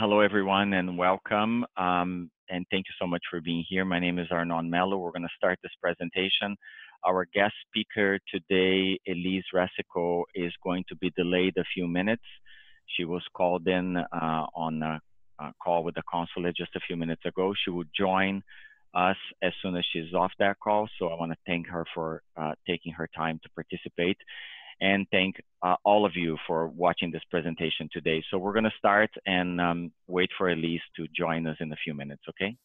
hello, everyone, and welcome. Um, and thank you so much for being here. My name is Arnon Mello. We're going to start this presentation. Our guest speaker today, Elise Racicot, is going to be delayed a few minutes. She was called in uh, on a, a, call with the consulate just a few minutes ago. She will join us as soon as she's off that call. So I want to thank her for uh, taking her time to participate and thank uh, all of you for watching this presentation today. So we're going to start and um, wait for Elise to join us in a few minutes, okay?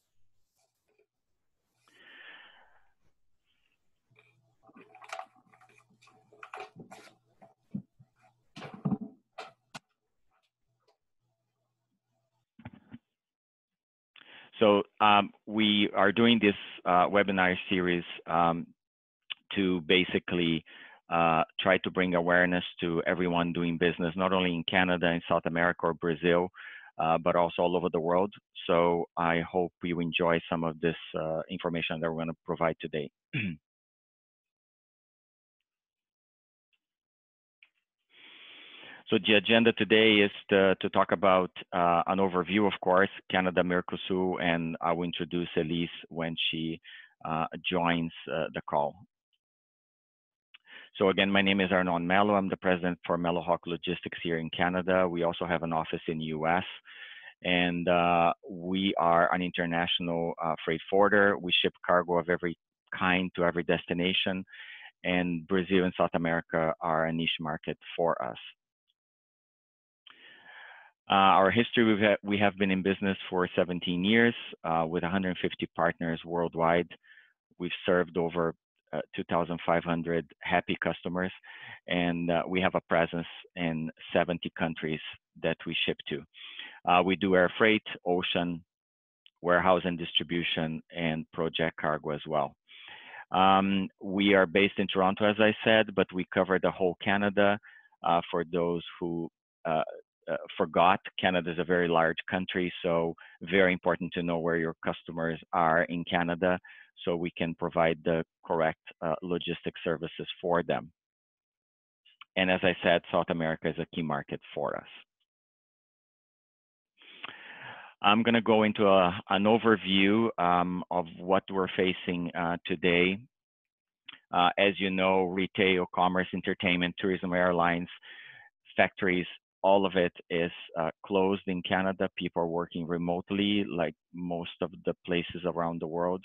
So um, we are doing this uh, webinar series um, to basically uh, try to bring awareness to everyone doing business, not only in Canada and South America or Brazil, uh, but also all over the world. So I hope you enjoy some of this uh, information that we're going to provide today. So the agenda today is to, to talk about uh, an overview, of course, Canada, Mercosur, and I will introduce Elise when she uh, joins the call. So again, my name is Arnon Mello. I'm the president for Mello Hawk Logistics here in Canada. We also have an office in the US. And uh, we are an international uh, freight forwarder. We ship cargo of every kind to every destination. And Brazil and South America are a niche market for us. Uh, our history, we've had, we have been in business for 17 years uh, with 150 partners worldwide. We've served over uh, 2,500 happy customers, and uh, we have a presence in 70 countries that we ship to. Uh, we do air freight, ocean, warehouse and distribution, and project cargo as well. Um, we are based in Toronto, as I said, but we cover the whole Canada. Uh, for those who uh, uh, forgot, Canada is a very large country, so very important to know where your customers are in Canada so we can provide the correct uh, logistic services for them. And as I said, South America is a key market for us. I'm going to go into a, an overview um, of what we're facing uh, today. Uh, as you know, retail, commerce, entertainment, tourism, airlines, factories, all of it is uh, closed in Canada. People are working remotely, like most of the places around the world.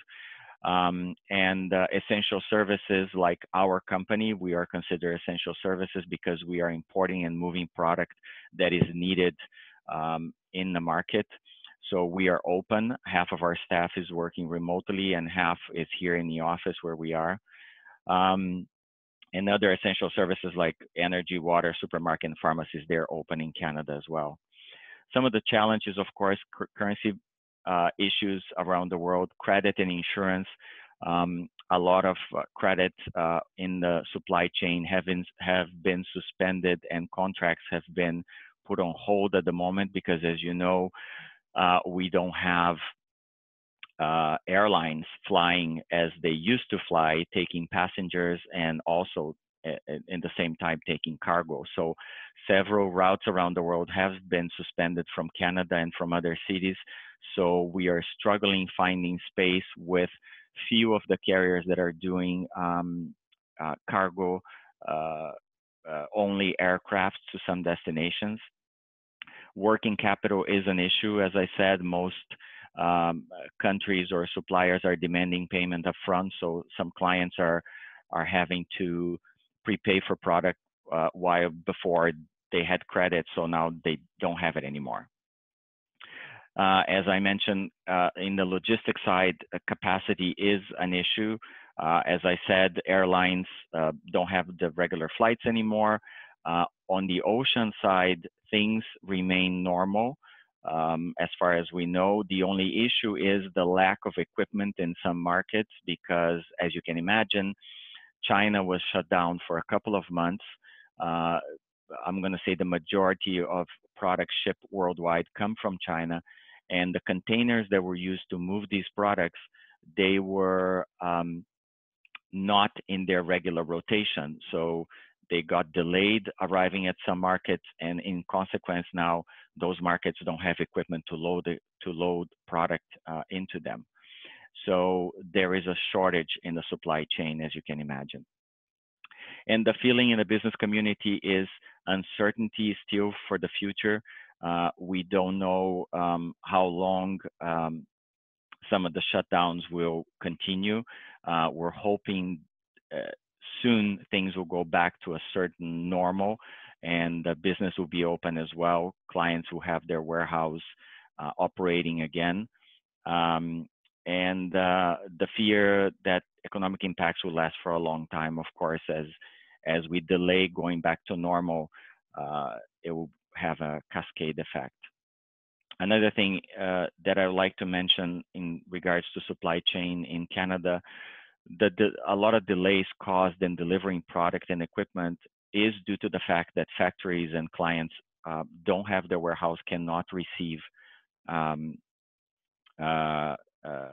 Um, and uh, essential services like our company, we are considered essential services because we are importing and moving product that is needed um, in the market. So we are open. Half of our staff is working remotely and half is here in the office where we are. Um, and other essential services like energy, water, supermarket, and pharmacies, they're open in Canada as well. Some of the challenges, of course, currency uh, issues around the world, credit and insurance. Um, a lot of uh, credit uh, in the supply chain have been, have been suspended and contracts have been put on hold at the moment because, as you know, uh, we don't have uh, airlines flying as they used to fly, taking passengers and also in the same time taking cargo. So several routes around the world have been suspended from Canada and from other cities. So we are struggling finding space with few of the carriers that are doing um, uh, cargo uh, uh, only aircraft to some destinations. Working capital is an issue. As I said, most um, countries or suppliers are demanding payment upfront. So some clients are are having to prepay for product uh, while before they had credit, so now they don't have it anymore. Uh, as I mentioned, uh, in the logistics side, uh, capacity is an issue. Uh, as I said, airlines uh, don't have the regular flights anymore. on the ocean side, things remain normal. Um, as far as we know, the only issue is the lack of equipment in some markets because, as you can imagine, China was shut down for a couple of months. Uh, I'm going to say the majority of products shipped worldwide come from China, and the containers that were used to move these products, they were um, not in their regular rotation. So they got delayed arriving at some markets, and in consequence, now those markets don't have equipment to load it, to load product uh, into them. So there is a shortage in the supply chain, as you can imagine. And the feeling in the business community is uncertainty still for the future. Uh, we don't know um, how long um, some of the shutdowns will continue. Uh, we're hoping uh, soon things will go back to a certain normal and the business will be open as well. Clients will have their warehouse uh, operating again. Um, and uh, the fear that economic impacts will last for a long time, of course, as as we delay going back to normal, uh, it will have a cascade effect. Another thing uh, that I would like to mention in regards to supply chain in Canada, the, the, a lot of delays caused in delivering product and equipment is due to the fact that factories and clients uh, don't have their warehouse, cannot receive um, uh, uh,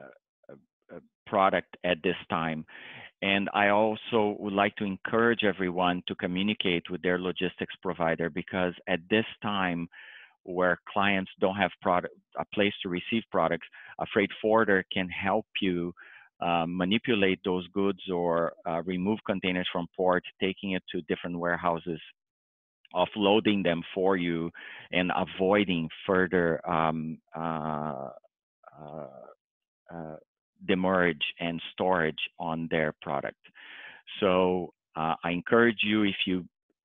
product at this time. And I also would like to encourage everyone to communicate with their logistics provider because at this time, where clients don't have product, a place to receive products, a freight forwarder can help you uh, manipulate those goods or uh, remove containers from port, taking it to different warehouses, offloading them for you, and avoiding further um, uh, uh uh, demurrage and storage on their product. So uh, I encourage you, if you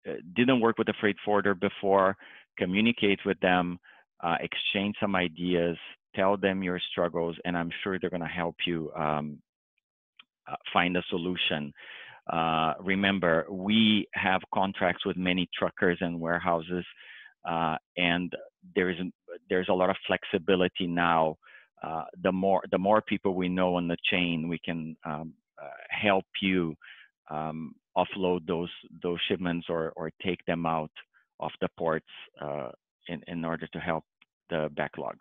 uh, didn't work with a freight forwarder before, communicate with them, exchange some ideas, tell them your struggles, and I'm sure they're going to help you um, uh, find a solution. Uh, remember, we have contracts with many truckers and warehouses, and there is there's a lot of flexibility now uh, the more the more people we know on the chain, we can um, uh, help you um, offload those those shipments or or take them out of the ports uh, in in order to help the backlog.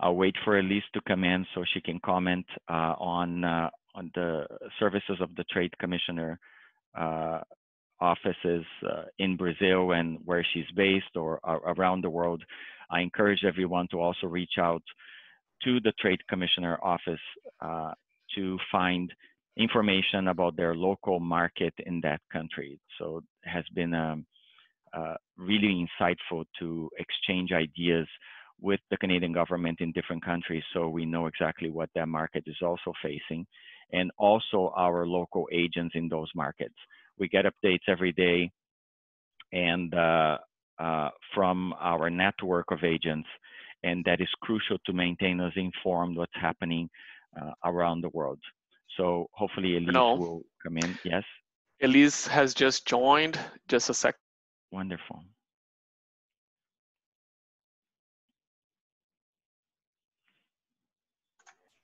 I'll wait for Elise to come in so she can comment uh, on uh, on the services of the Trade Commissioner offices in Brazil and where she's based or around the world. I encourage everyone to also reach out to the Trade Commissioner office uh, to find information about their local market in that country. So it has been um, uh, really insightful to exchange ideas with the Canadian government in different countries so we know exactly what that market is also facing and also our local agents in those markets. We get updates every day and uh, uh, from our network of agents, and that is crucial to maintain us informed what's happening uh, around the world. So hopefully Elise no. will come in. Yes. Elise has just joined. Just a sec. Wonderful.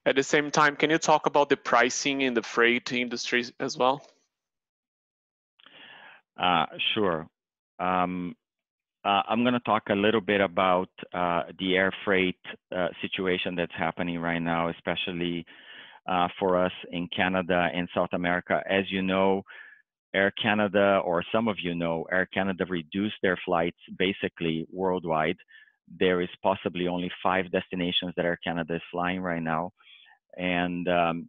At the same time, can you talk about the pricing in the freight industry as well? Uh, sure. Um, uh, I'm going to talk a little bit about uh, the air freight uh, situation that's happening right now, especially uh, for us in Canada and South America. As you know, Air Canada, or some of you know, Air Canada reduced their flights basically worldwide. There is possibly only five destinations that Air Canada is flying right now. And um,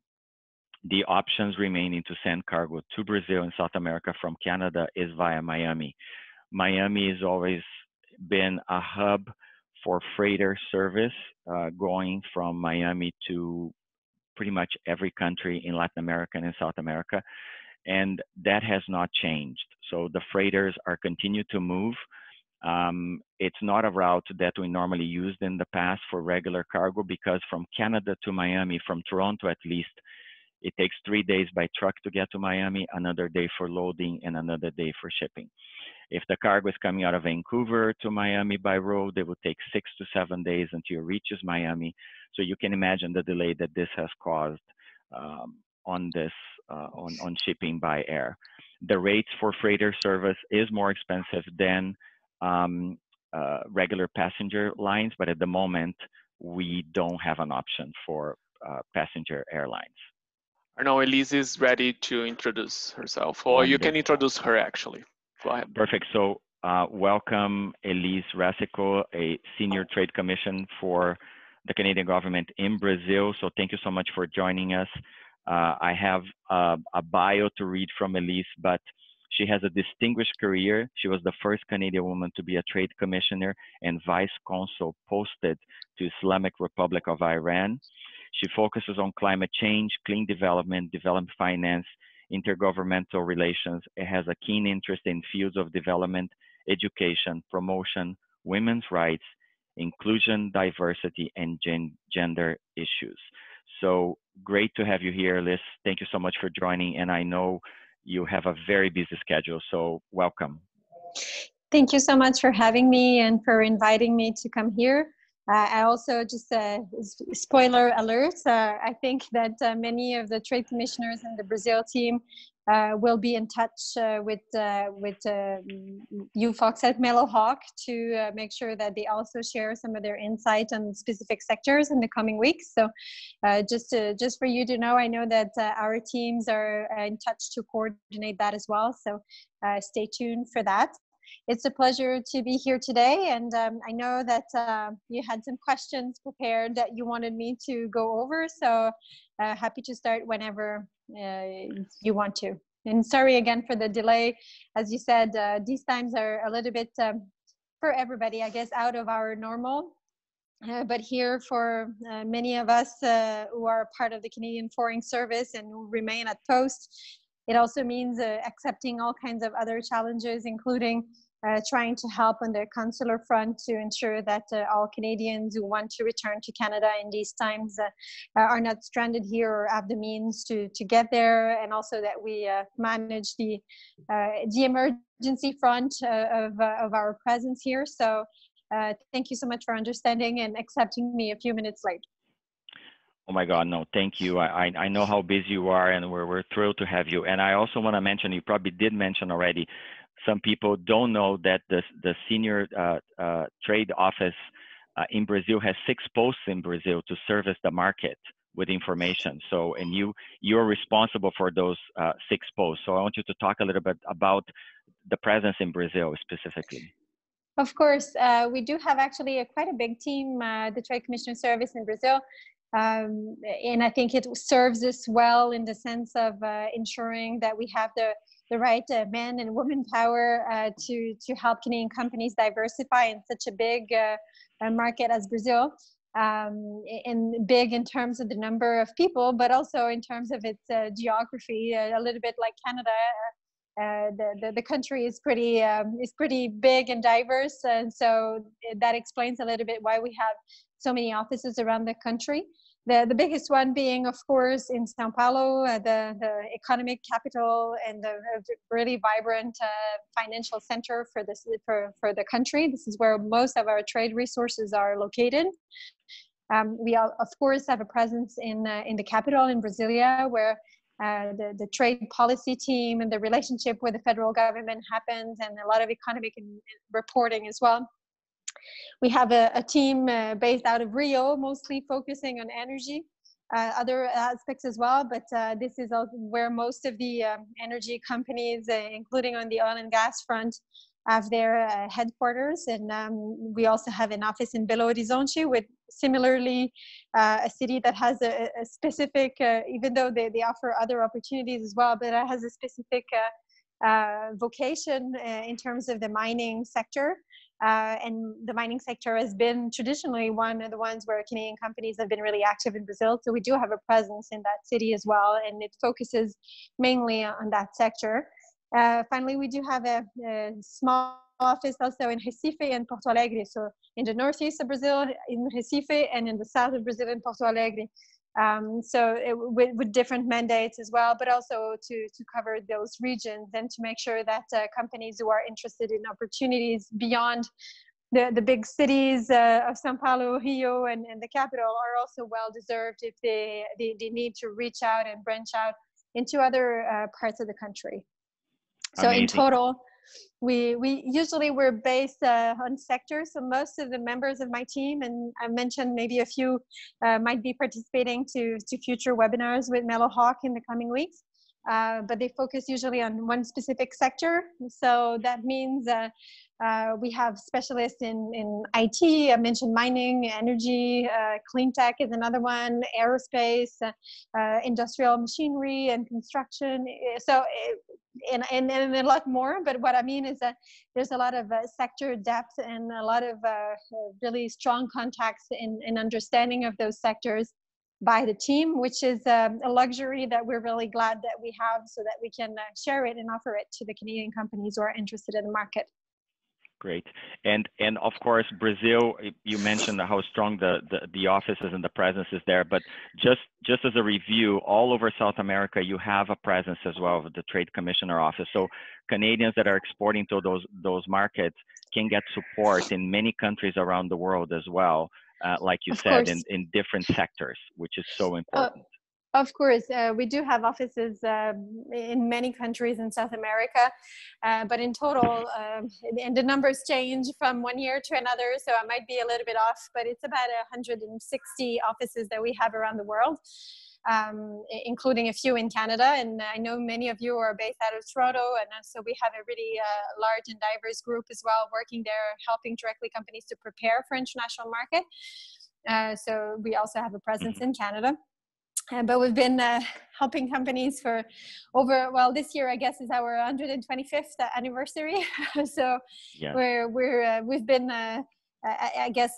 the options remaining to send cargo to Brazil and South America from Canada is via Miami. Miami has always been a hub for freighter service uh, going from Miami to pretty much every country in Latin America and in South America. And that has not changed. So the freighters are continue to move. Um, it's not a route that we normally used in the past for regular cargo because from Canada to Miami, from Toronto at least, it takes three days by truck to get to Miami, another day for loading, and another day for shipping. If the cargo is coming out of Vancouver to Miami by road, it will take six to seven days until it reaches Miami. So you can imagine the delay that this has caused um, on this uh, on, on shipping by air. The rates for freighter service is more expensive than um, uh, regular passenger lines, but at the moment we don't have an option for uh, passenger airlines. know Elise is ready to introduce herself, or you can introduce her actually. Go ahead. Perfect. So uh, welcome Elise Racicot, a senior trade commission for the Canadian government in Brazil. So thank you so much for joining us. Uh, I have a, a bio to read from Elise, but she has a distinguished career. She was the first Canadian woman to be a trade commissioner and vice consul posted to Islamic Republic of Iran. She focuses on climate change, clean development, development finance, intergovernmental relations. It has a keen interest in fields of development, education, promotion, women's rights, inclusion, diversity, and gen gender issues. So great to have you here, Liz. Thank you so much for joining. And I know you have a very busy schedule, so welcome. Thank you so much for having me and for inviting me to come here. Uh, I also just uh, spoiler alert. Uh, I think that uh, many of the trade commissioners in the Brazil team uh, will be in touch uh, with with you folks at Mello Hawk to make sure that they also share some of their insight on specific sectors in the coming weeks. So, just to, just for you to know, I know that our teams are in touch to coordinate that as well. So, stay tuned for that it's a pleasure to be here today. And um, I know that uh, you had some questions prepared that you wanted me to go over. So uh, happy to start whenever uh, you want to. And sorry again for the delay. As you said, uh, these times are a little bit um, for everybody, I guess, out of our normal. Uh, but here for uh, many of us who are part of the Canadian Foreign Service and who remain at post, it also means uh, accepting all kinds of other challenges, including uh, trying to help on the consular front to ensure that uh, all Canadians who want to return to Canada in these times uh, are not stranded here or have the means to, to get there, and also that we uh, manage the, uh, the emergency front uh, of, of our presence here. So thank you so much for understanding and accepting me a few minutes late. Oh my God, no, thank you. I, I know how busy you are and we're, we're thrilled to have you. And I also want to mention, you probably did mention already, some people don't know that the, the senior uh, uh, trade office uh, in Brazil has six posts in Brazil to service the market with information. So, and you, you're responsible for those uh, six posts. So I want you to talk a little bit about the presence in Brazil specifically. Of course, uh, we do have actually a, quite a big team, uh, the Trade Commissioner Service in Brazil. Um, and I think it serves us well in the sense of uh, ensuring that we have the the right uh, men and women power uh, to to help Canadian companies diversify in such a big uh, market as Brazil. Um, and big in terms of the number of people, but also in terms of its uh, geography, uh, a little bit like Canada. Uh, the, the, the country is pretty um, is pretty big and diverse, and so that explains a little bit why we have so many offices around the country. The, the biggest one being, of course, in Sao Paulo, uh, the, the economic capital and the really vibrant uh, financial center for, this, for, for the country. This is where most of our trade resources are located. Um, we, are, of course, have a presence in, uh, in the capital in Brasilia, where uh, the, the trade policy team and the relationship with the federal government happens, and a lot of economic reporting as well. We have a, a team uh, based out of Rio, mostly focusing on energy, uh, other aspects as well, but uh, this is where most of the um, energy companies, uh, including on the oil and gas front, have their uh, headquarters. And um, we also have an office in Belo Horizonte, with similarly uh, a city that has a, a specific, even though they, they offer other opportunities as well, but it has a specific vocation in terms of the mining sector. Uh, and the mining sector has been traditionally one of the ones where Canadian companies have been really active in Brazil. So we do have a presence in that city as well, and it focuses mainly on that sector. Uh, finally, we do have a, a, small office also in Recife and Porto Alegre. So in the northeast of Brazil, in Recife, and in the south of Brazil in Porto Alegre. Um, so it, with, with, different mandates as well, but also to, to cover those regions and to make sure that uh, companies who are interested in opportunities beyond the, the big cities uh, of Sao Paulo, Rio, and, and the capital are also well deserved if they, they, they need to reach out and branch out into other uh, parts of the country. So Amazing. in total, we we usually we're based uh, on sectors. So most of the members of my team, and I mentioned maybe a few, uh, might be participating to to future webinars with Mellohawk in the coming weeks. Uh, but they focus usually on one specific sector. So that means uh, uh, we have specialists in, in IT, I mentioned mining, energy, uh, clean tech is another one, aerospace, industrial machinery and construction. So, and, and, and, a lot more. But what I mean is that there's a lot of sector depth and a lot of really strong contacts in understanding of those sectors by the team, which is um, a luxury that we're really glad that we have so that we can uh, share it and offer it to the Canadian companies who are interested in the market. Great. And and of course, Brazil, you mentioned how strong the, the, the offices and the presence is there, but just just as a review, all over South America, you have a presence as well of the Trade Commissioner office. So Canadians that are exporting to those those markets can get support in many countries around the world as well uh, like you of said, in, in different sectors, which is so uh, important. Uh, of course, uh, we do have offices uh, in many countries in South America, uh, but in total, um, and the numbers change from one year to another, so I might be a little bit off, but it's about 160 offices that we have around the world um, including a few in Canada. And I know many of you are based out of Toronto, and uh, so we have a really uh, large and diverse group as well working there, helping directly companies to prepare for international market. Uh, so we also have a presence in Canada. Uh, but we've been uh, helping companies for over well this year i guess is our 125th anniversary so yeah. we're we're uh, we've been I, I, guess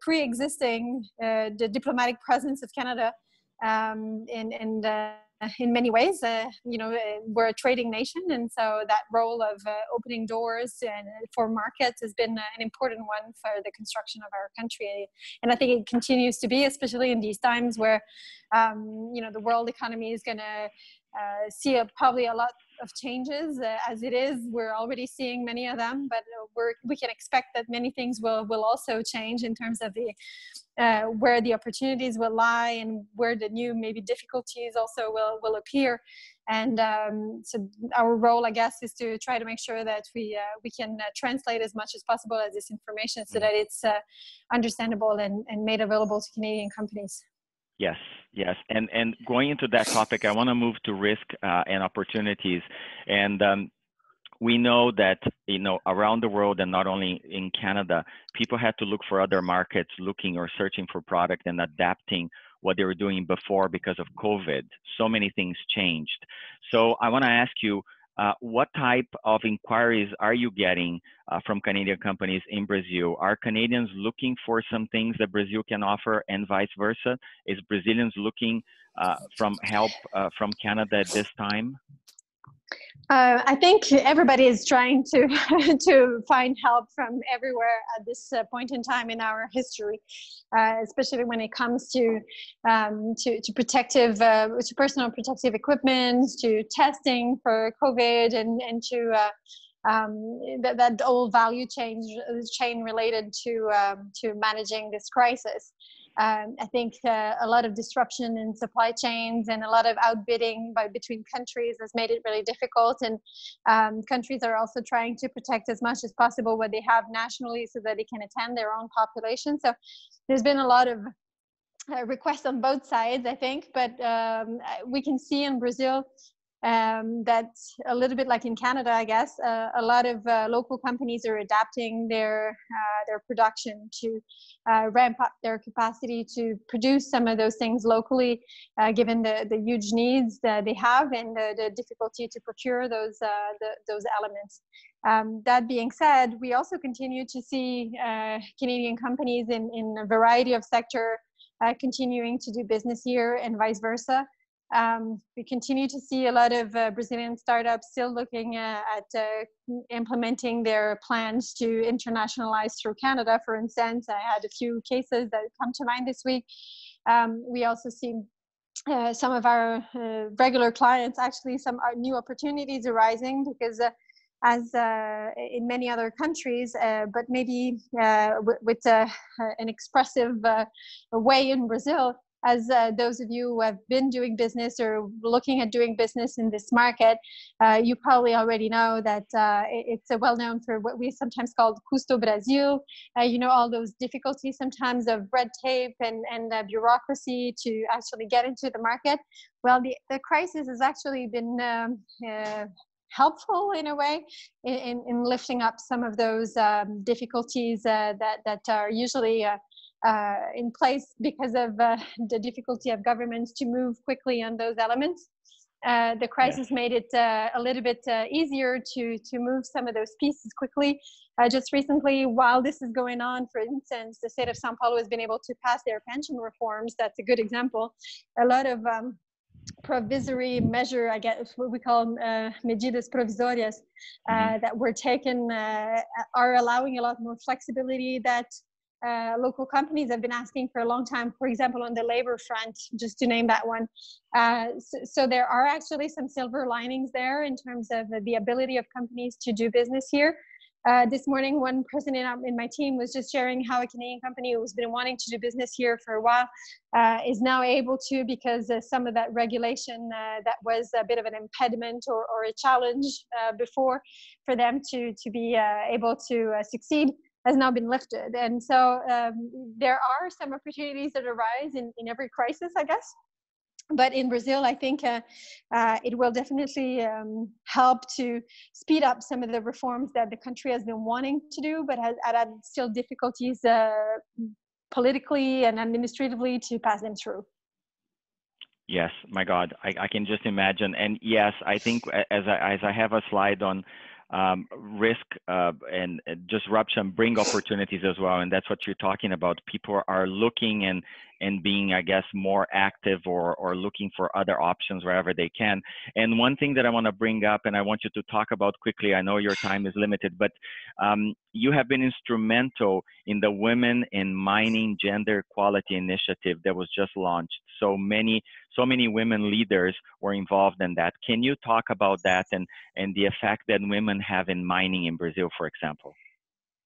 pre-existing the diplomatic presence of canada um, and, and uh, in many ways, uh, you know, uh, we're a trading nation, and so that role of uh, opening doors and uh, for markets has been uh, an important one for the construction of our country. And I think it continues to be, especially in these times where, um, you know, the world economy is going to uh, see a, probably a lot of changes. Uh, as it is we're already seeing many of them but uh, we're, we can expect that many things will, will also change in terms of the uh, where the opportunities will lie and where the new maybe difficulties also will, will appear. And um, so our role i guess is to try to make sure that we uh, we can uh, translate as much as possible as this information so mm-hmm. that it's understandable and, and made available to canadian companies Yes, yes, and and going into that topic, I want to move to risk uh, and opportunities, and um, we know that you know around the world and not only in Canada, people had to look for other markets, looking or searching for product and adapting what they were doing before because of COVID. So many things changed. So I want to ask you, uh, what type of inquiries are you getting uh, from Canadian companies in Brazil? Are Canadians looking for some things that Brazil can offer and vice versa? Is Brazilians looking uh, from help uh, from Canada at this time? Uh, I think everybody is trying to to find help from everywhere at this uh, point in time in our history, uh, especially when it comes to um, to, to, protective uh, to personal protective equipment, to testing for COVID, and and to uh, um, that, that whole value chain chain related to um, to managing this crisis um, I think uh, a lot of disruption in supply chains and a lot of outbidding by between countries has made it really difficult. And um, countries are also trying to protect as much as possible what they have nationally so that they can attend their own population. So there's been a lot of uh, requests on both sides, I think, but um, we can see in Brazil um, that's a little bit like in Canada, I guess. Uh, a lot of uh, local companies are adapting their uh, their production to uh, ramp up their capacity to produce some of those things locally, uh, given the, the huge needs that they have and the, the difficulty to procure those uh, the, those elements. Um, that being said, we also continue to see Canadian companies in, in a variety of sector continuing to do business here and vice versa. Um, we continue to see a lot of uh, Brazilian startups still looking uh, at uh, implementing their plans to internationalize through Canada, for instance. I had a few cases that come to mind this week. Um, we also see uh, some of our uh, regular clients, actually, some new opportunities arising because uh, as uh, in many other countries, uh, but maybe uh, with an expressive way in Brazil, as uh, those of you who have been doing business or looking at doing business in this market, uh, you probably already know that uh, it's well known for what we sometimes call custo Brasil. Uh, you know, all those difficulties sometimes of red tape and, and bureaucracy to actually get into the market. Well, the, the crisis has actually been um, uh, helpful in a way in, in, lifting up some of those um, difficulties uh, that, that are usually uh, uh, in place because of uh, the difficulty of governments to move quickly on those elements. Uh, the crisis yeah. made it uh, a little bit uh, easier to to move some of those pieces quickly. Uh, just recently, while this is going on, for instance, the state of São Paulo has been able to pass their pension reforms. That's a good example. A lot of um, provisory measure, I guess what we call medidas provisorias, mm-hmm. that were taken uh, are allowing a lot more flexibility that uh, local companies have been asking for a long time, for example, on the labor front, just to name that one. Uh, so, so, there are actually some silver linings there in terms of the ability of companies to do business here. Uh, this morning, one person in, in, my team was just sharing how a Canadian company who's been wanting to do business here for a while uh, is now able to because some of that regulation uh, that was a bit of an impediment or, or a challenge before for them to, to be able to succeed has now been lifted. And so um, there are some opportunities that arise in, in every crisis, I guess. But in Brazil, I think uh, uh, it will definitely um, help to speed up some of the reforms that the country has been wanting to do, but has had still difficulties uh, politically and administratively to pass them through. Yes, my God, I, I, can just imagine. And yes, I think as I, as I have a slide on um, risk uh, and disruption bring opportunities as well. And that's what you're talking about. People are looking and and being i guess more active or or looking for other options wherever they can. And one thing that i want to bring up and i want you to talk about quickly i know your time is limited but um, you have been instrumental in the women in mining gender equality initiative that was just launched. So many so many women leaders were involved in that. Can you talk about that and and the effect that women have in mining in brazil for example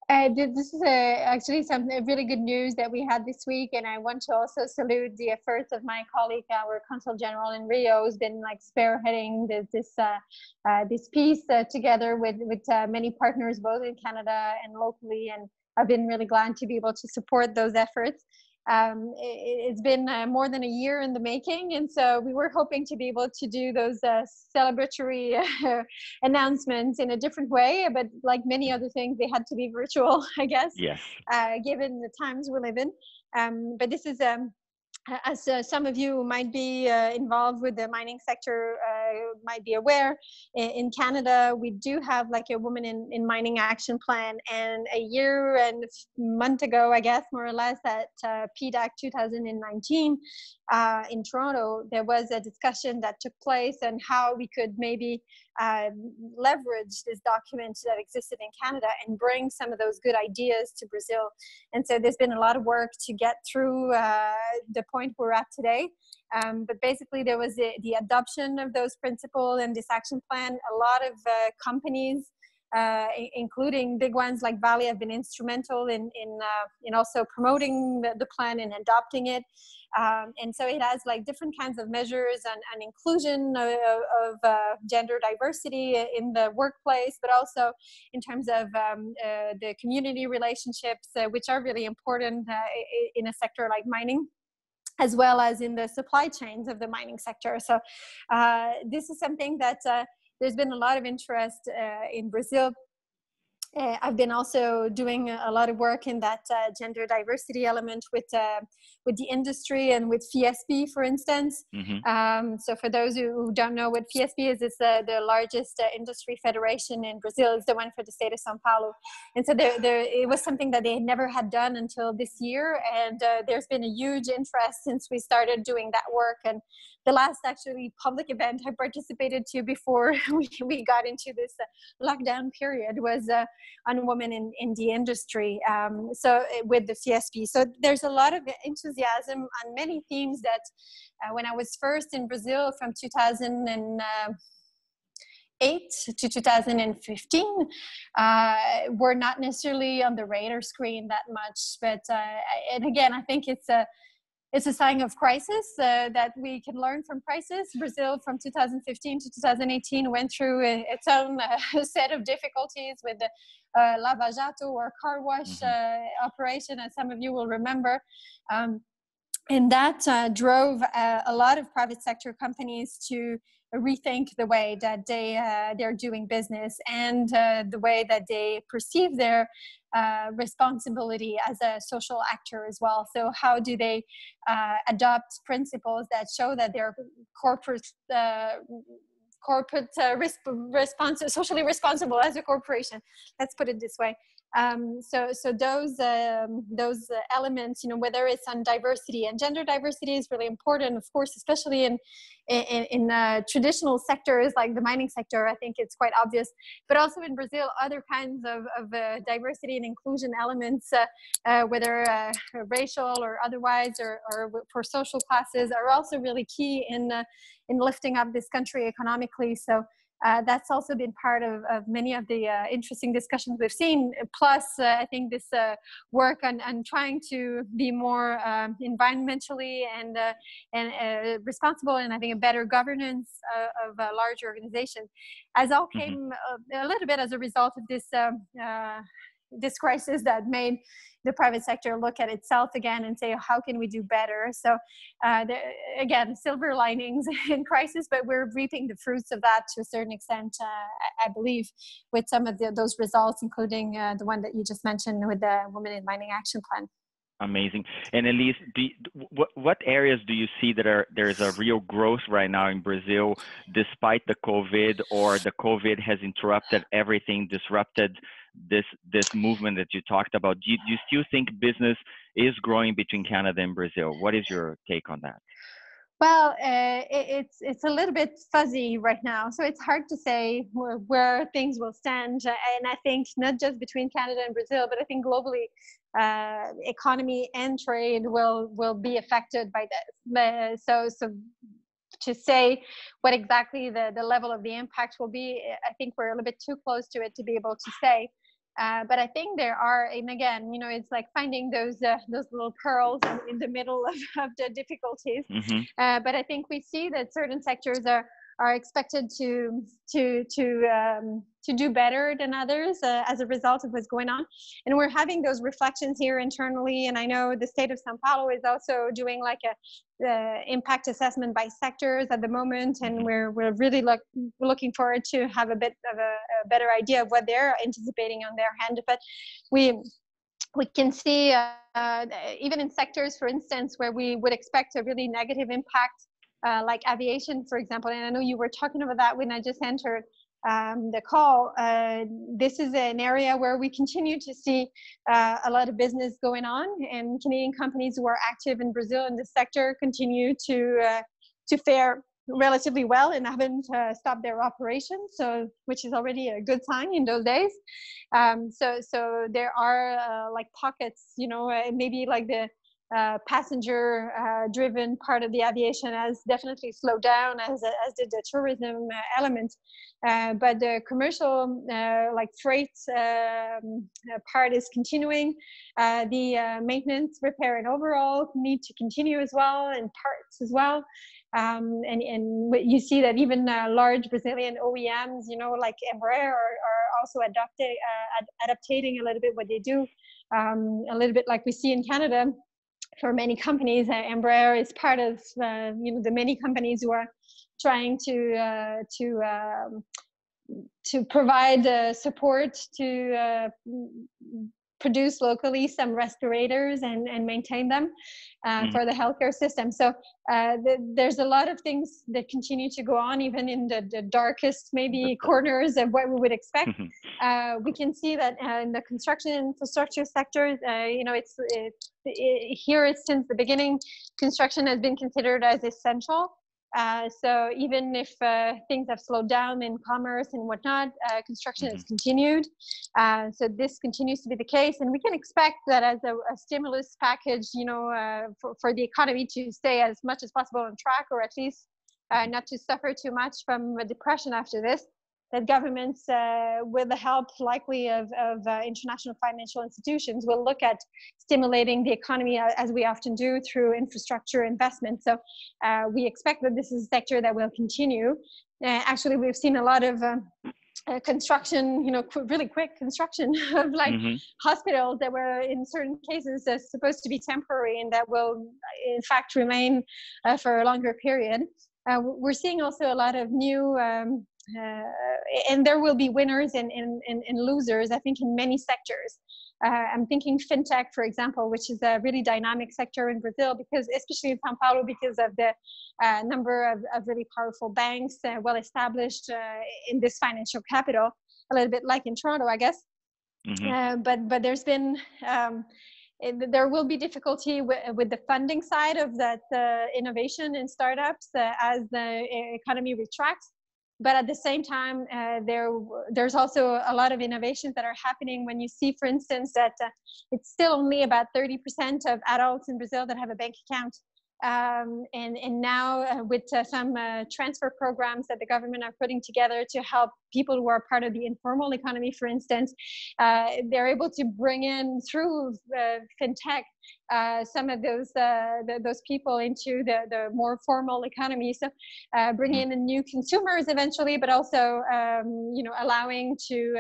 uh, this is a, actually some really good news that we had this week, and I want to also salute the efforts of my colleague, our consul general in Rio, who's been like spearheading this this, uh, uh, this piece uh, together with with uh, many partners both in Canada and locally, and I've been really glad to be able to support those efforts um, it, has been uh, more than a year in the making, and so we were hoping to be able to do those uh, celebratory announcements in a different way. But like many other things, they had to be virtual, I guess. Yes. Uh, given the times we live in, um, but this is um, as uh, some of you might be uh, involved with the mining sector uh, might be aware, in, in, Canada we do have like a woman in, in mining action plan. And a year and a month ago, I guess more or less, at uh, PDAC 2019 uh, in Toronto, there was a discussion that took place and how we could maybe uh, leverage this document that existed in Canada and bring some of those good ideas to Brazil. And so there's been a lot of work to get through uh, the point we're at today. Um, but basically, there was the, the, adoption of those principles and this action plan. A lot of uh, companies uh, including big ones like Vale, have been instrumental in in, uh, in also promoting the, the, plan and adopting it. Um, and so it has like different kinds of measures and, and inclusion of, of uh, gender diversity in the workplace, but also in terms of um, uh, the community relationships, uh, which are really important uh, in a sector like mining as well as in the supply chains of the mining sector. So this is something that there's been a lot of interest uh, in Brazil uh, I've been also doing a lot of work in that uh, gender diversity element with uh, with the industry and with FIESP, for instance. Mm-hmm. Um, so, for those who don't know what FIESP is, it's the, the largest uh, industry federation in Brazil. It's the one for the state of São Paulo, and so there, there it was something that they never had done until this year, and uh, there's been a huge interest since we started doing that work. And the last actually public event I participated to before we, we got into this uh, lockdown period was on women in, in the industry. Um, so eh, with the CSP, So there's a lot of enthusiasm on many themes that uh, when I was first in Brazil from 2008 to 2015 uh, were not necessarily on the radar screen that much. But uh, and again, I think it's a it's a sign of crisis uh, that we can learn from crisis. Brazil from 2015 to 2018 went through a, its own uh, set of difficulties with the uh, Lava Jato or car wash mm-hmm. Uh, operation, as some of you will remember. Um, and that uh, drove uh, a lot of private sector companies to rethink the way that they uh, they're doing business and uh, the way that they perceive their uh, responsibility as a social actor as well. So how do they uh, adopt principles that show that they're corporate uh, corporate uh, resp- socially responsible as a corporation? Let's put it this way. Um, so, so those um, those elements, you know, whether it's on diversity and gender diversity is really important, of course, especially in in, in traditional sectors like the mining sector. I think it's quite obvious, but also in Brazil, other kinds of, of uh, diversity and inclusion elements, uh, uh whether uh, racial or otherwise, or, or for social classes, are also really key in uh, in lifting up this country economically. So uh, that's also been part of, of many of the uh, interesting discussions we've seen. Plus, uh, I think this uh, work on, on trying to be more um, environmentally and uh, and uh, responsible, and I think a better governance of large organizations, as all mm-hmm. came mm-hmm. a, a, little bit as a result of this um, this crisis that made the private sector look at itself again and say how can we do better so uh, the, again silver linings in crisis but we're reaping the fruits of that to a certain extent uh, i believe with some of the, those results including uh, the one that you just mentioned with the women in mining action plan Amazing. And Elise, you, what, what areas do you see that are there's a real growth right now in Brazil, despite the COVID, or the COVID has interrupted everything, disrupted this this movement that you talked about? Do you, do you still think business is growing between Canada and Brazil? What is your take on that? Well, uh, it, it's it's a little bit fuzzy right now, so it's hard to say where, where, things will stand. And I think not just between Canada and Brazil, but I think globally, uh, economy and trade will will be affected by this. Uh, so so to say what exactly the, the level of the impact will be, I think we're a little bit too close to it to be able to say. Uh, but I think there are, and again, you know, it's like finding those uh, those little pearls in, in, the middle of, of the difficulties. Mm-hmm. Uh, but I think we see that certain sectors are are expected to to to um, to do better than others uh, as a result of what's going on. And we're having those reflections here internally. And i know the state of sao paulo is also doing like a uh, impact assessment by sectors at the moment. And mm-hmm. we're we're really look, looking forward to have a bit of a, a better idea of what they're anticipating on their hand. But we we can see uh, even in sectors for instance where we would expect a really negative impact uh, like aviation, for example, and I know you were talking about that when I just entered um, the call. Uh, this is an area where we continue to see uh, a lot of business going on, and Canadian companies who are active in Brazil in this sector continue to uh, to fare relatively well and haven't uh, stopped their operations so which is already a good sign in those days um, so so there are uh, like pockets you know uh, maybe like the uh, passenger uh, driven part of the aviation has definitely slowed down as, as did the tourism uh, element. Uh, but the commercial like freight um, part is continuing. The maintenance repair and overall need to continue as well and parts as well. Um, and, and you see that even large Brazilian OEMs, you know, like Embraer, are, are also adapting, ad- adapting a little bit what they do, um, a little bit like we see in Canada for many companies, uh, Embraer is part of uh, you know the many companies who are trying to uh, to um, to provide support to produce locally some respirators and, and maintain them uh, mm. for the healthcare system. So uh, the, there's a lot of things that continue to go on, even in the, the darkest maybe corners of what we would expect. uh, we can see that uh, in the construction infrastructure sector, uh, you know, it's it, it, here it's since the beginning, construction has been considered as essential. Uh, so even if uh, things have slowed down in commerce and whatnot, uh, construction mm-hmm. has continued. Uh, so this continues to be the case, and we can expect that as a, a stimulus package, you know, uh, for, for the economy to stay as much as possible on track, or at least uh, not to suffer too much from a depression after this. That governments, uh, with the help likely of, of uh, international financial institutions, will look at stimulating the economy uh, as we often do through infrastructure investment. So uh, we expect that this is a sector that will continue. Uh, actually, we've seen a lot of um, uh, construction, you know, qu- really quick construction of like mm-hmm. hospitals that were in certain cases uh, supposed to be temporary and that will, in fact, remain uh, for a longer period. Uh, we're seeing also a lot of new, um, and there will be winners and, and, and, and, losers, I think, in many sectors. Uh, I'm thinking fintech, for example, which is a really dynamic sector in Brazil, because especially in Sao Paulo, because of the uh, number of, of, really powerful banks, uh, well established uh, in this financial capital, a little bit like in Toronto, I guess. Mm-hmm. Uh, but but there's been um, it, there will be difficulty with, with the funding side of that uh, innovation in startups as the economy retracts but at the same time uh, there there's also a lot of innovations that are happening. When you see for instance that uh, it's still only about 30% of adults in brazil that have a bank account um, and, and now uh, with uh, some uh, transfer programs that the government are putting together to help people who are part of the informal economy for instance uh, they're able to bring in through fintech uh, some of those uh, the, those people into the, the more formal economy. So uh, bringing in new consumers eventually, but also um, you know allowing to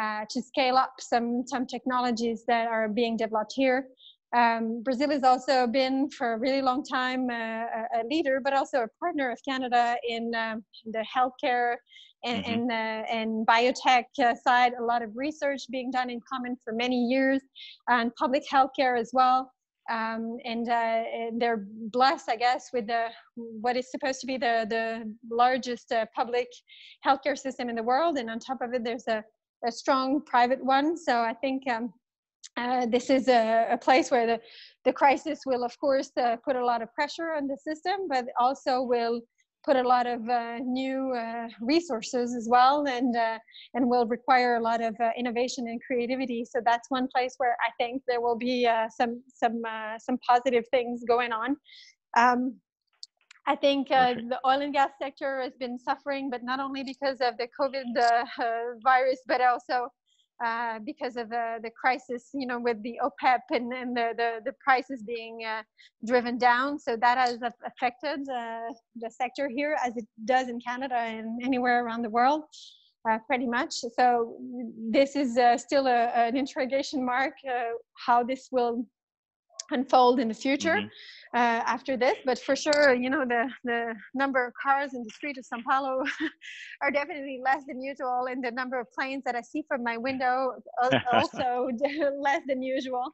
uh, to scale up some some technologies that are being developed here. Um, Brazil has also been for a really long time uh, a, leader, but also a partner of Canada in um, the healthcare and, mm-hmm. and, uh, and biotech uh, side, a lot of research being done in common for many years, and public healthcare as well. Um, and, uh, they're blessed, I guess, with the what is supposed to be the the largest uh, public healthcare system in the world, and on top of it, there's a, a strong private one. So I think um, uh, this is a, a, place where the the crisis will, of course, uh, put a lot of pressure on the system, but also will put a lot of uh, new uh, resources as well and uh, and will require a lot of uh, innovation and creativity. So that's one place where i think there will be uh, some some uh, some positive things going on. Um, I think the oil and gas sector has been suffering, but not only because of the COVID virus, but also uh, because of the, the crisis, you know, with the OPEP and, and the, the, the prices being uh, driven down. So that has affected uh, the sector here as it does in Canada and anywhere around the world, uh, pretty much. So this is uh, still a, an interrogation mark how this will unfold in the future. Mm-hmm uh, after this. But for sure, you know, the, the number of cars in the street of Sao Paulo are definitely less than usual. And the number of planes that I see from my window also less than usual.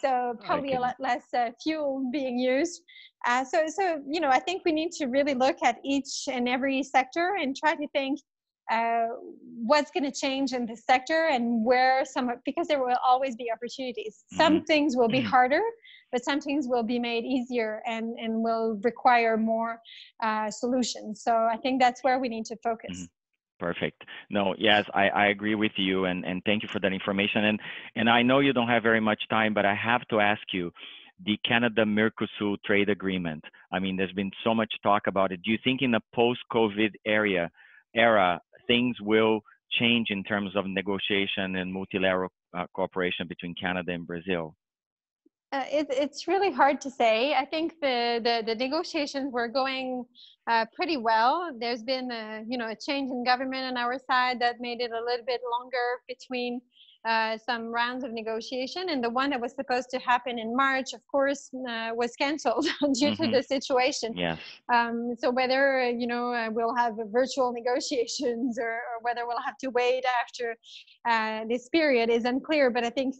So probably a lot less uh, fuel being used. Uh, so, so you know, I think we need to really look at each and every sector and try to think uh, what's going to change in the sector and where some because there will always be opportunities. Some mm-hmm. things will be mm-hmm. harder, but some things will be made easier and, and will require more uh, solutions. So I think that's where we need to focus. Mm-hmm. Perfect. No, yes, I, I agree with you and, and thank you for that information. And and I know you don't have very much time, but I have to ask you, the Canada Mercosur trade agreement. I mean, there's been so much talk about it. Do you think in the post-COVID area era things will change in terms of negotiation and multilateral uh, cooperation between Canada and Brazil? Uh, it, it's really hard to say. I think the, the, the negotiations were going uh, pretty well. There's been a, you know a change in government on our side that made it a little bit longer between uh, some rounds of negotiation, and the one that was supposed to happen in March, of course, uh, was canceled due mm-hmm. to the situation. Yeah. Um, so whether you know uh, we'll have virtual negotiations or, or, whether we'll have to wait after uh, this period is unclear. But I think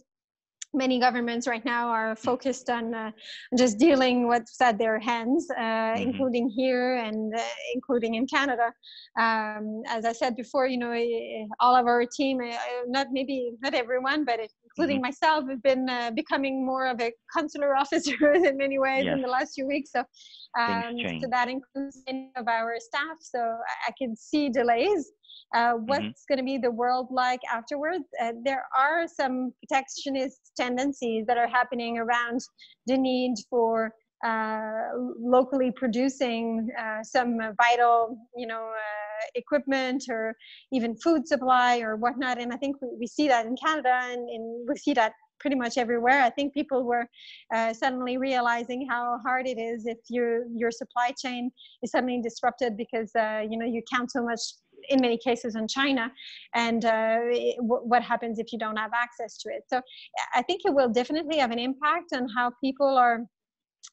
many governments right now are focused on uh, just dealing what's at their hands, uh, mm-hmm. including here and uh, including in Canada. Um, as I said before, you know, all of our team, uh, not maybe not everyone, but including mm-hmm. myself, have been uh, becoming more of a consular officer in many ways yes. in the last few weeks. So, um, so that includes many of our staff. So I can see delays. Uh, mm-hmm. what's mm-hmm. going to be the world like afterwards? Uh, there are some protectionist tendencies that are happening around the need for uh, locally producing uh, some vital, you know, uh, equipment or even food supply or whatnot. And I think we, we see that in Canada and, and we see that pretty much everywhere. I think people were uh, suddenly realizing how hard it is if your your supply chain is suddenly disrupted because uh, you know you count so much in many cases in China, and uh, what happens if you don't have access to it. So I think it will definitely have an impact on how people are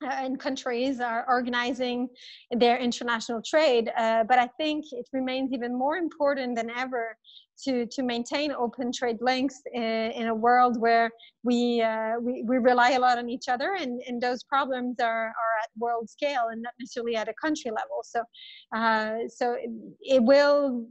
uh, and countries are organizing their international trade. Uh, but I think it remains even more important than ever to, to maintain open trade links in, in a world where we, uh, we, we rely a lot on each other and, and those problems are, are at world scale and not necessarily at a country level. So, uh, so it, it, will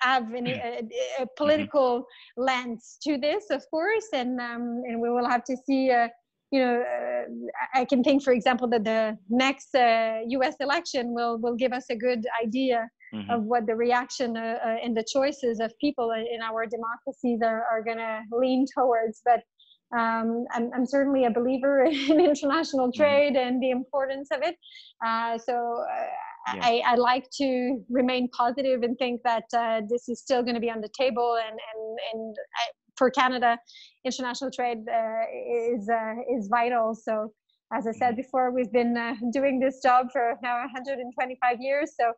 have an, a, a, mm-hmm. political lens to this, of course, and, um, and we will have to see uh, you know, uh, I can think, for example, that the next uh, U.S. election will will give us a good idea mm-hmm. of what the reaction uh, uh and the choices of people in our democracies are, are going to lean towards. But um, I'm, I'm, certainly a believer in international mm-hmm. trade mm-hmm. and the importance of it. Uh, so uh, yeah. I, I, like to remain positive and think that this is still going to be on the table and and and I, for Canada, international trade uh, is uh, is vital. So, as I said mm-hmm. before, we've been uh, doing this job for now 125 years. So,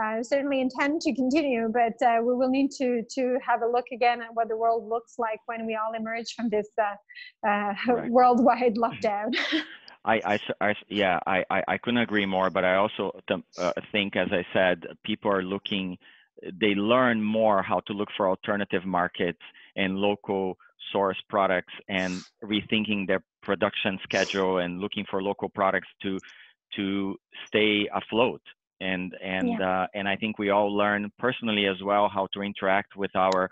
uh, certainly intend to continue, but uh, we will need to to have a look again at what the world looks like when we all emerge from this uh, right. worldwide lockdown. I, I, I, yeah, I, I, couldn't agree more. But I also th- think, as I said, people are looking. They learn more how to look for alternative markets and local source products and rethinking their production schedule and looking for local products to to stay afloat and and yeah. uh, and I think we all learn personally as well how to interact with our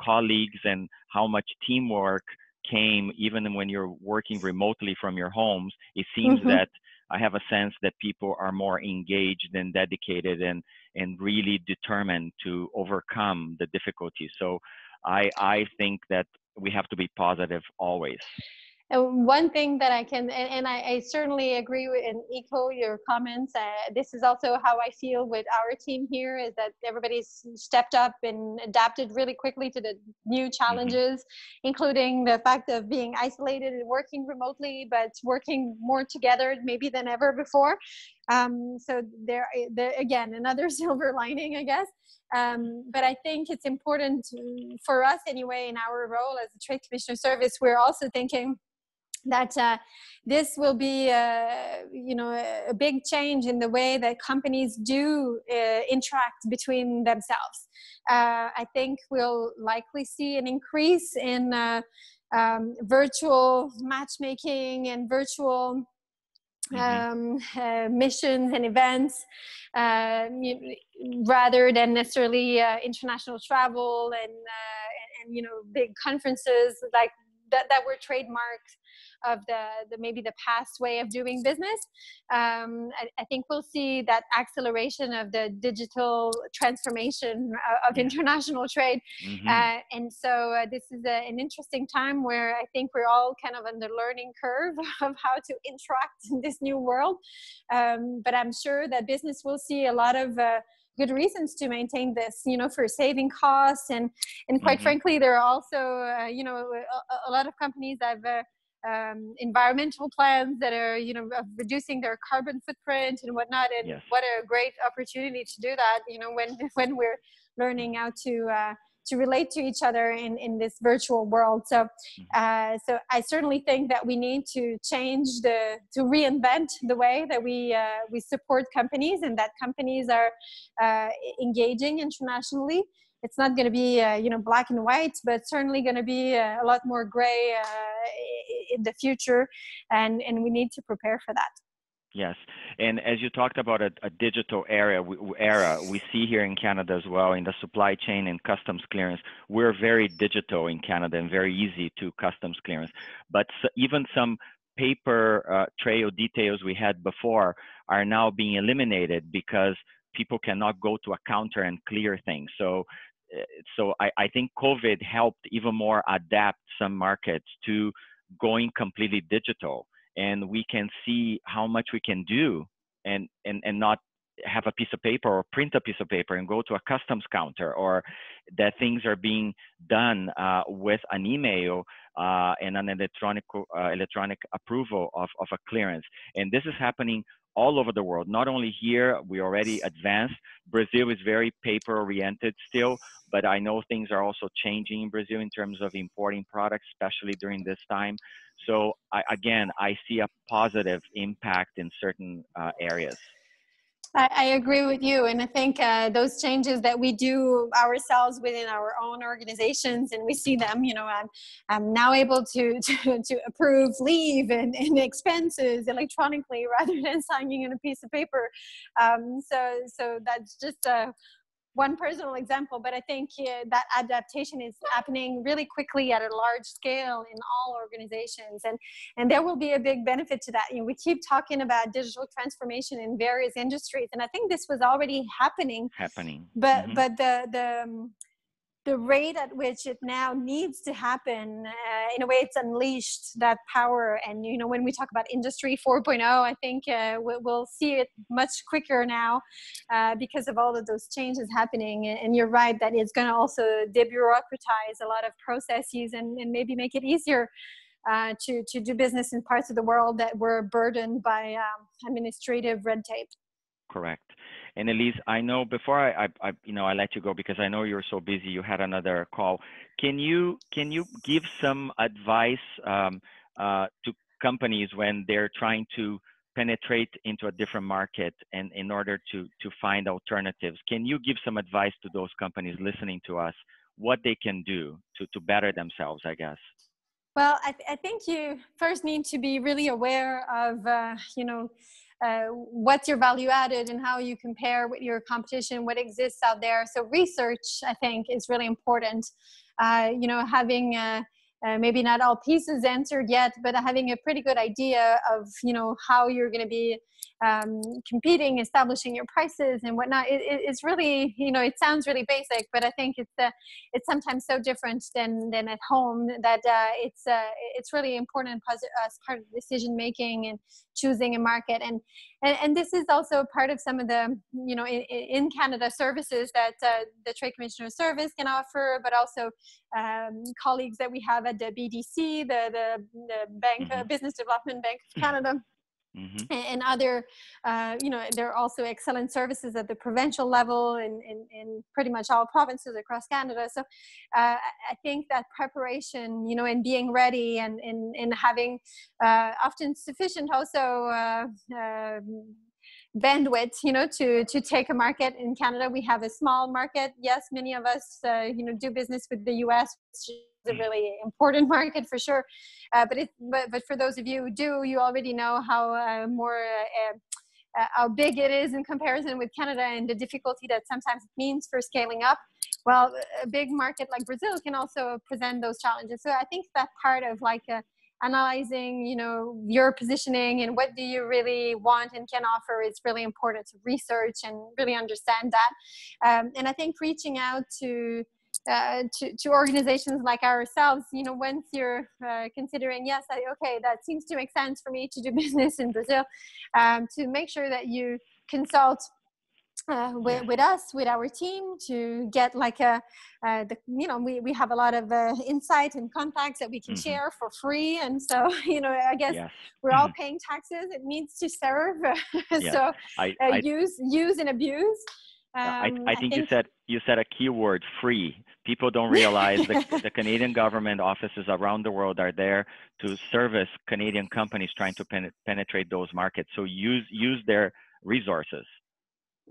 colleagues and how much teamwork came even when you're working remotely from your homes it seems mm-hmm. that I have a sense that people are more engaged and dedicated and and really determined to overcome the difficulties so I I think that we have to be positive always. And one thing that I can, and, and I, I, certainly agree with and echo your comments. Uh, this is also how I feel with our team here is that everybody's stepped up and adapted really quickly to the new mm-hmm. challenges, mm-hmm. including the fact of being isolated and working remotely, but working more together maybe than ever before. Um, so there, there again, another silver lining, I guess. Um, but I think it's important for us anyway, in our role as a trade commissioner service, we're also thinking that uh, this will be a, you know a big change in the way that companies do uh, interact between themselves uh, i think we'll likely see an increase in uh, um, virtual matchmaking and virtual mm-hmm. um, uh, missions and events uh, rather than necessarily international travel and, and, and you know big conferences like that, that were trademarked of the, the maybe the past way of doing business. Um, I, I, think we'll see that acceleration of the digital transformation of, of international trade. Mm-hmm. Uh, and so uh, this is a, an interesting time where I think we're all kind of on the learning curve of how to interact in this new world. Um, but I'm sure that business will see a lot of uh, good reasons to maintain this you know for saving costs and and quite mm-hmm. frankly there are also uh, you know a, a, lot of companies have uh, um, environmental plans that are you know reducing their carbon footprint and whatnot and yes. what a great opportunity to do that you know when when we're learning how to uh, to relate to each other in, in this virtual world so mm-hmm. uh, so i certainly think that we need to change the to reinvent the way that we uh, we support companies and that companies are uh, engaging internationally it's not going to be uh, you know black and white but certainly going to be uh, a lot more gray uh, in the future and and we need to prepare for that Yes, and as you talked about a, a digital era, era, we see here in Canada as well in the supply chain and customs clearance. We're very digital in Canada and very easy to customs clearance. But even some paper uh, trail details we had before are now being eliminated because people cannot go to a counter and clear things. So uh, so I, I, think COVID helped even more adapt some markets to going completely digital. and we can see how much we can do and and and not have a piece of paper or print a piece of paper and go to a customs counter or that things are being done uh, with an email uh, and an electronic uh, electronic approval of, of a clearance and this is happening all over the world. Not only here we already advanced. Brazil is very paper oriented still but i know things are also changing in brazil in terms of importing products especially during this time. So I, again i see a positive impact in certain uh, areas I, I, agree with you, and I think uh, those changes that we do ourselves within our own organizations, and we see them. You know, I'm I'm now able to to, to approve leave and, and expenses electronically rather than signing in a piece of paper. Um, so so that's just a one personal example, but I think uh, that adaptation is happening really quickly at a large scale in all organizations, and and there will be a big benefit to that. You know, we keep talking about digital transformation in various industries, and I think this was already happening. Happening. But mm-hmm. but the the um, the rate at which it now needs to happen uh, in a way it's unleashed that power. And you know when we talk about industry 4.0 i think uh, we'll see it much quicker now uh, because of all of those changes happening. And you're right that it's going to also debureaucratize a lot of processes and, and maybe make it easier uh, to, to do business in parts of the world that were burdened by um, administrative red tape. Correct and Elise, I know before I, I, I, you know, I let you go because I know you're so busy. You had another call. Can you can you give some advice um, uh, to companies when they're trying to penetrate into a different market and in order to to find alternatives? Can you give some advice to those companies listening to us what they can do to to better themselves? I guess. Well, I, th- I think you first need to be really aware of, uh, you know, uh, what's your value added and how you compare with your competition, what exists out there. So research, I think, is really important. Uh, you know, having uh, uh maybe not all pieces answered yet, but having a pretty good idea of you know how you're going to be um, competing, establishing your prices and whatnot. It, it, it's really, you know, it sounds really basic, but I think it's uh, it's sometimes so different than than at home that uh, it's uh, it's really important as part of decision making and choosing a market. And, and and this is also part of some of the, you know, in, in Canada services that uh, the Trade Commissioner Service can offer, but also um, colleagues that we have at the BDC, the the, the Bank mm-hmm. Business Development Bank of Canada. Mm-hmm. And, other, uh, you know, there are also excellent services at the provincial level in, in, in pretty much all provinces across Canada. So uh, I think that preparation, you know, and being ready and, and, and having uh, often sufficient also uh, um, bandwidth you know to to take a market in canada we have a small market yes many of us uh, you know do business with the us a really important market for sure. Uh, but, it, but, but for those of you who do, you already know how uh, more uh, uh, how big it is in comparison with Canada and the difficulty that sometimes it means for scaling up. Well, a big market like Brazil can also present those challenges. So I think that part of like uh, analyzing, you know, your positioning and what do you really want and can offer is really important to research and really understand that. Um, and I think reaching out to uh, to, to organizations like ourselves, you know, once you're uh, considering, yes, I, okay, that seems to make sense for me to do business in Brazil, um, to make sure that you consult uh, with, with, us, with our team, to get like a, uh, the, you know, we, we have a lot of uh, insight and contacts that we can mm-hmm. share for free. And so, you know, I guess yes. we're all mm-hmm. paying taxes. It needs to serve. so I, uh, I, use, use and abuse. Um, I, I, think I, think you said you said a keyword free. People don't realize the, the Canadian government offices around the world are there to service Canadian companies trying to pen, penetrate those markets. So use use their resources.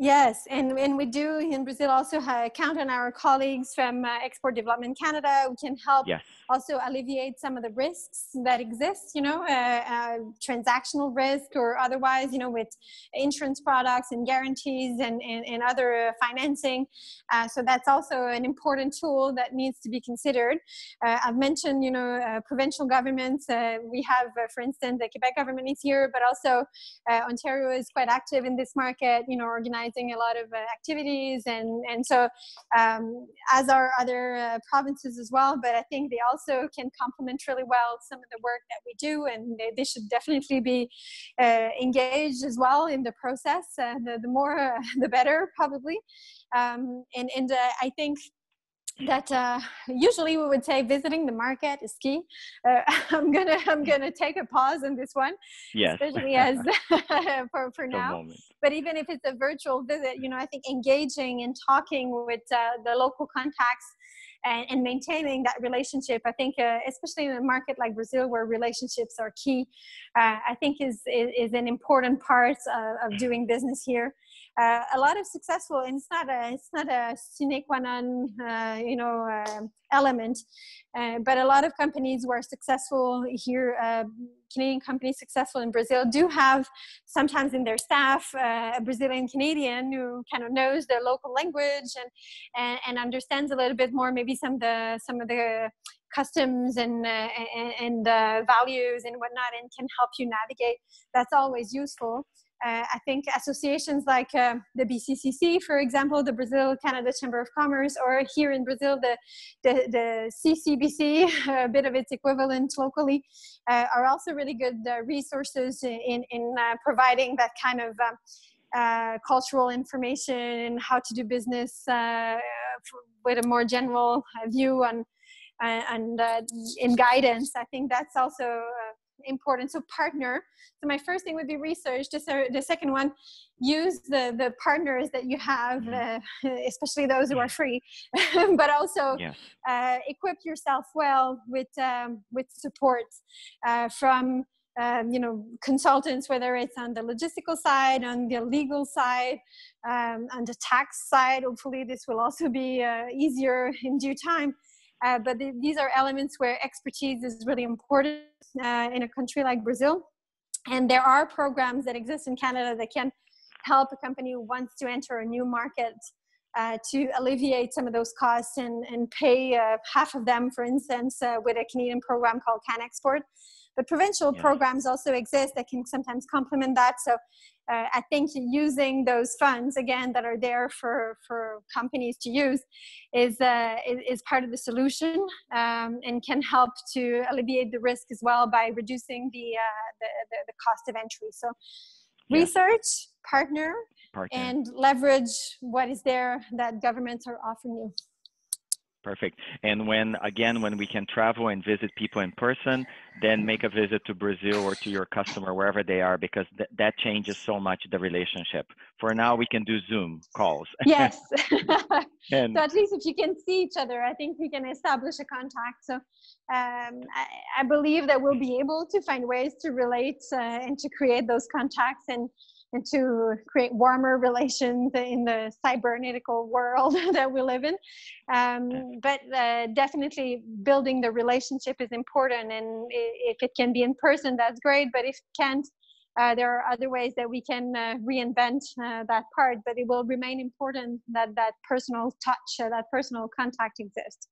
Yes, and, and we do in Brazil also count on our colleagues from uh, Export Development Canada who can help yes. also alleviate some of the risks that exist, you know, uh, uh, transactional risk or otherwise, you know, with insurance products and guarantees and, and, and other financing. Uh, so that's also an important tool that needs to be considered. Uh, I've mentioned, you know, uh, provincial governments. we have, for instance, the Quebec government is here, but also Ontario is quite active in this market, you know, organizing organizing a lot of uh, activities, and and so um, as are other uh, provinces as well. But I think they also can complement really well some of the work that we do, and they, they should definitely be uh, engaged as well in the process. The, the more, the better, probably. Um, and and I think that uh, usually we would say visiting the market is key. Uh, I'm gonna I'm gonna take a pause on this one, yes. especially as for for now. But even if it's a virtual visit, you know, I think engaging and talking with uh, the local contacts and, and, maintaining that relationship, I think, uh, especially in a market like Brazil where relationships are key, uh, I think is, is, is an important part of doing business here uh, a lot of successful and it's not a it's not a sine qua non uh, you know uh, element uh, but a lot of companies who are successful here uh, canadian companies successful in brazil do have sometimes in their staff uh, a brazilian canadian who kind of knows the local language and, and, and understands a little bit more maybe some of the some of the customs and and, and values and whatnot and can help you navigate. That's always useful uh, I think associations like uh, the BCCC, for example, the Brazil Canada Chamber of Commerce, or here in Brazil, the, the, the CCBC, a bit of its equivalent locally, uh, are also really good uh, resources in, in uh, providing that kind of um, uh, cultural information, how to do business with a more general view on, and in guidance. I think that's also important. So partner. So my first thing would be research. The, the second one, use the, the partners that you have, mm-hmm. uh, especially those who are free, but also yeah. uh, equip yourself well with, um, with support uh, from um, you know consultants whether it's on the logistical side on the legal side um, on the tax side hopefully this will also be uh, easier in due time uh, but th- these are elements where expertise is really important uh, in a country like Brazil. And there are programs that exist in Canada that can help a company who wants to enter a new market uh, to alleviate some of those costs and, and pay uh, half of them, for instance, uh, with a Canadian program called CanExport. But provincial yeah. programs also exist that can sometimes complement that. So uh, I think using those funds again that are there for for companies to use is uh, is, is, part of the solution um, and can help to alleviate the risk as well by reducing the uh, the, the, the, cost of entry. So yeah. research, partner, partner, and leverage what is there that governments are offering you. Perfect. And when, again, when we can travel and visit people in person, then make a visit to Brazil or to your customer, wherever they are, because th- that changes so much the relationship. For now, we can do Zoom calls. Yes. and, so at least if you can see each other, I think we can establish a contact. So um, I, I, believe that we'll be able to find ways to relate uh, and to create those contacts and and to create warmer relations in the cybernetical world that we live in. Um, but uh, definitely building the relationship is important. And if it can be in person, that's great. But if it can't, uh, there are other ways that we can uh, reinvent uh, that part, but it will remain important that that personal touch, uh, that personal contact exists.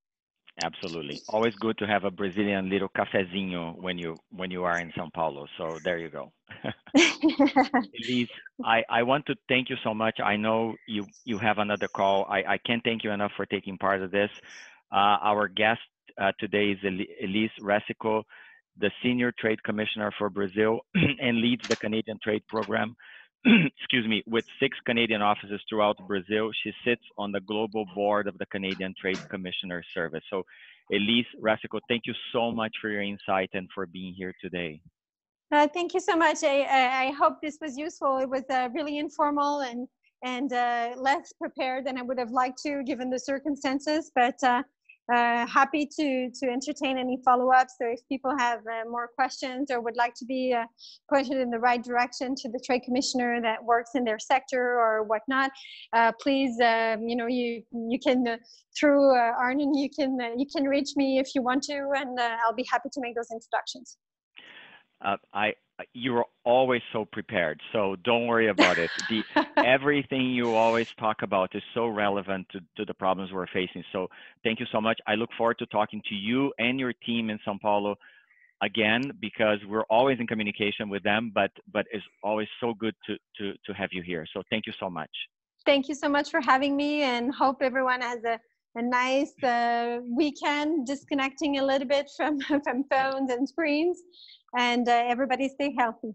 Absolutely. Always good to have a Brazilian little cafezinho when you when you are in São Paulo. So there you go. Elise, I, I want to thank you so much. I know you you have another call. I, I can't thank you enough for taking part of this. Uh, our guest uh, today is Elise Racicot, the Senior Trade Commissioner for Brazil and leads the Canadian Trade Program. excuse me, with six Canadian offices throughout Brazil. She sits on the global board of the Canadian Trade Commissioner Service. So, Elise Racicot, thank you so much for your insight and for being here today. Uh, thank you so much. I, I hope this was useful. It was uh, really informal and and uh, less prepared than I would have liked to, given the circumstances. But uh, happy to to entertain any follow-ups so if people have uh, more questions or would like to be uh, pointed in the right direction to the trade commissioner that works in their sector or whatnot uh, please um, you know you you can uh, through uh, Arnon you can you can reach me if you want to and I'll be happy to make those introductions Uh, I you're always so prepared so don't worry about it. The everything you always talk about is so relevant to, to the problems we're facing so thank you so much. I look forward to talking to you and your team in sao paulo again because we're always in communication with them but but it's always so good to to to have you here so thank you so much. Thank you so much for having me and hope everyone has a, a nice uh, weekend disconnecting a little bit from, from phones and screens and uh, everybody stay healthy.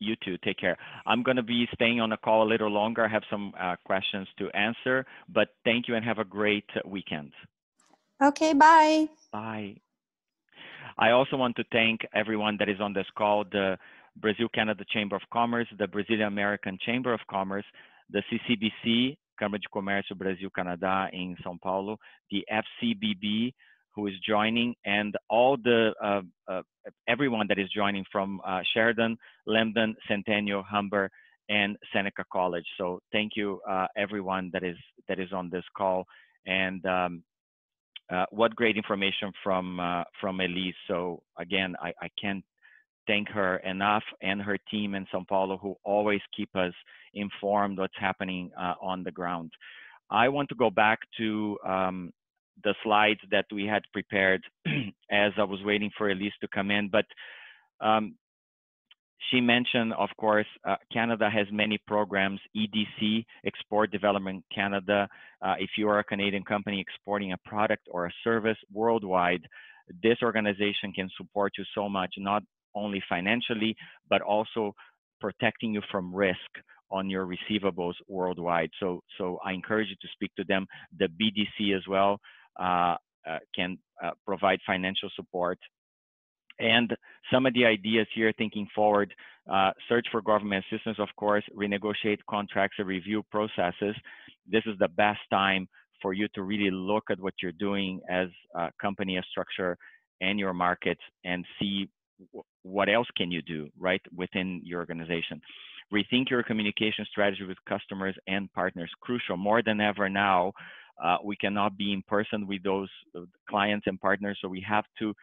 You too. Take care. I'm going to be staying on the call a little longer. I have some uh, questions to answer, but thank you and have a great weekend. Okay, bye. Bye. I also want to thank everyone that is on this call, the Brazil Canada Chamber of Commerce, the Brazilian American Chamber of Commerce, the CCBC, Câmara de Comércio Brasil Canadá in São Paulo, the FCBB, who is joining, and all the uh, uh, everyone that is joining from uh, Sheridan, Lambton, Centennial, Humber, and Seneca College. So thank you uh, everyone that is that is on this call, and um, uh, what great information from uh, from Elise. So again, I, I can't thank her enough and her team in Sao Paulo who always keep us informed what's happening on the ground. I want to go back to um, the slides that we had prepared as I was waiting for Elise to come in. But um, she mentioned, of course, uh, Canada has many programs, EDC, Export Development Canada. Uh, if you are a Canadian company exporting a product or a service worldwide, this organization can support you so much, not only financially, but also protecting you from risk on your receivables worldwide. So, so I encourage you to speak to them. The BDC as well. Uh, uh, can uh, provide financial support. And some of the ideas here thinking forward, search for government assistance, of course, renegotiate contracts and review processes. This is the best time for you to really look at what you're doing as a company, a structure, and your markets and see what else can you do right within your organization rethink your communication strategy with customers and partners crucial more than ever now uh, we cannot be in person with those uh, clients and partners, so we have to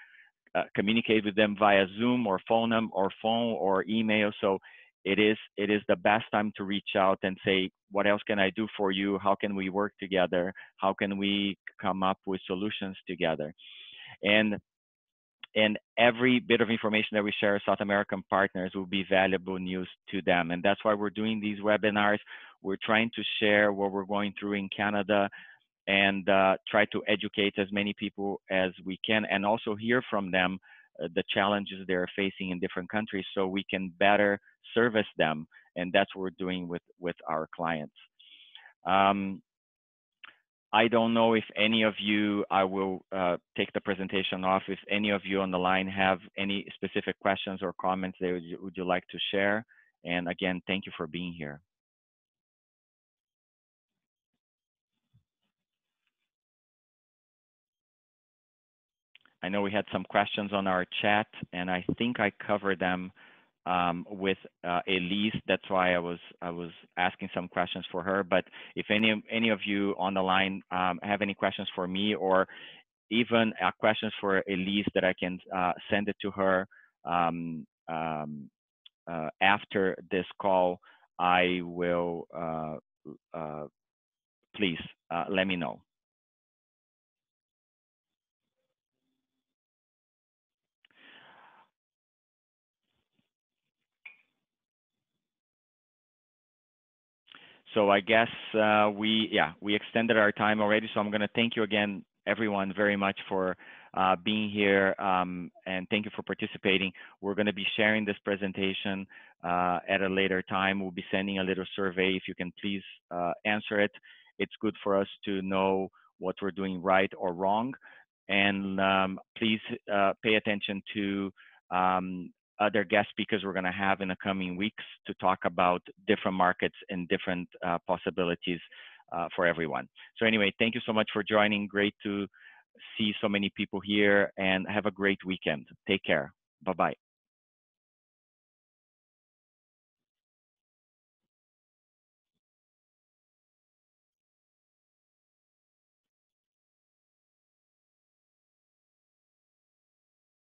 uh, communicate with them via Zoom or phone them or phone or email. So it is it is the best time to reach out and say, what else can I do for you? How can we work together? How can we come up with solutions together? And and every bit of information that we share with South American partners will be valuable news to them. And that's why we're doing these webinars. We're trying to share what we're going through in Canada and uh, try to educate as many people as we can and also hear from them uh, the challenges they're facing in different countries so we can better service them and that's what we're doing with with our clients um, I don't know if any of you, I will uh, take the presentation off. If any of you on the line have any specific questions or comments that would you, would you like to share? And again, thank you for being here. I know we had some questions on our chat, and I think I covered them um, with uh, Elise. That's why I was I was asking some questions for her. But if any any of you on the line um, have any questions for me, or even uh, questions for Elise that I can uh, send it to her um, um uh, after this call, I will uh, uh, please let me know. So I guess uh, we, yeah, we extended our time already. So I'm going to thank you again, everyone, very much for uh, being here um, and thank you for participating. We're going to be sharing this presentation uh, at a later time. We'll be sending a little survey. If you can please uh, answer it, it's good for us to know what we're doing right or wrong. And um, please uh, pay attention to um, other guest speakers we're going to have in the coming weeks to talk about different markets and different uh, possibilities uh, for everyone. So anyway, thank you so much for joining. Great to see so many people here and have a great weekend. Take care. Bye-bye.